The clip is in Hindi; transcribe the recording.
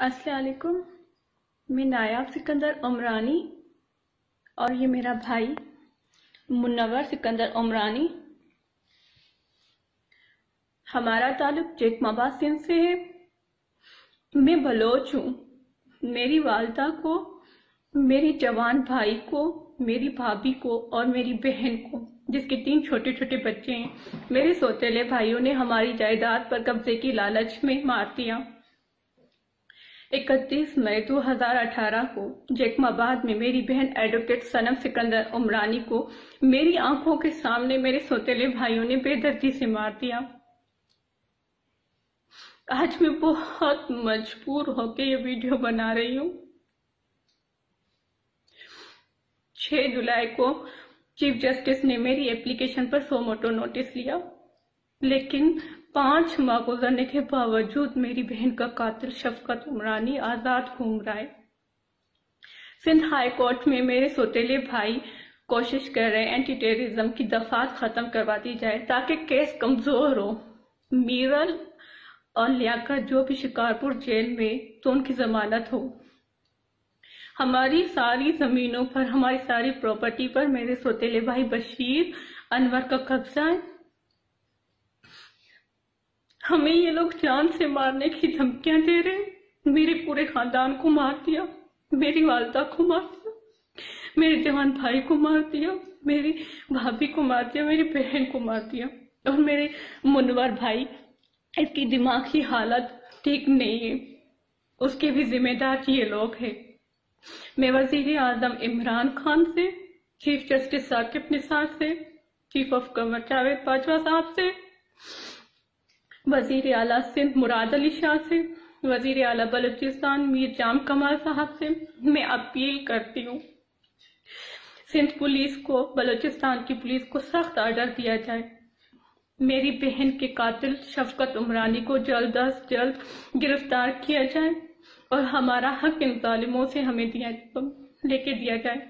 अस्सलाम मैं नायाब सिकंदर उमरानी और ये मेरा भाई मुन्नवर सिकंदर उमरानी। हमारा ताल्लुक जेकमाबाद सिंध से है। मैं बलोच हूँ। मेरी वालदा को, मेरे जवान भाई को, मेरी भाभी को और मेरी बहन को, जिसके तीन छोटे छोटे बच्चे हैं, मेरे सोतेले भाइयों ने हमारी जायदाद पर कब्जे की लालच में मार दिया। इकतीस मई 2018 को जैकमाबाद में मेरी बहन एडवोकेट सनम सिकंदर उमरानी को मेरी आँखों के सामने मेरे सोतेले भाइयों ने बेदर्दी से मार दिया। आज मैं बहुत मजबूर होकर ये वीडियो बना रही हूँ। छह जुलाई को चीफ जस्टिस ने मेरी एप्लीकेशन पर सो मोटो नोटिस लिया। लेकिन पाँच माह गुजरने के बावजूद मेरी बहन का कातिल शफकत उमरानी आज़ाद घूम रहा है। सिंध हाई कोर्ट में मेरे सोतेले भाई कोशिश कर रहे हैं एंटी टेररिज्म की दफात खत्म करवा दी जाए ताकि केस कमज़ोर हो। मीरल और लियाकत जो भी शिकारपुर जेल में तो उनकी जमानत हो। हमारी सारी जमीनों पर, हमारी सारी प्रॉपर्टी पर मेरे सोतेले भाई बशीर अनवर का कब्जा है। हमें ये लोग जान से मारने की धमकियाँ दे रहे मेरे पूरे खानदान को मार दिया, मेरी वालदा को मार दिया, मेरे जवान भाई को मार दिया, मेरी भाभी को मार दिया, मेरी बहन को मार दिया और मेरे मुनवर भाई। इसकी दिमाग की हालत ठीक नहीं है। उसके भी जिम्मेदार ये लोग हैं। मैं वज़ीर आज़म इमरान खान से, चीफ जस्टिस साकिब निसार से, chief of governor Javed Bajwa sahab से वज़ीर अला सिंध मुराद अली शाह से, वज़ीर अला बलूचिस्तान मीर जाम कमाल साहब से मैं अपील करती हूँ, सिंध पुलिस को, बलूचिस्तान की पुलिस को सख्त ऑर्डर दिया जाए। मेरी बहन के कातिल शफकत उमरानी को जल्द अज जल्द गिरफ़्तार किया जाए और हमारा हक इन तालिमों से हमें दिया, लेके दिया जाए।